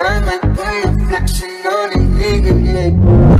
I might put a flexion on a nigga, yeah.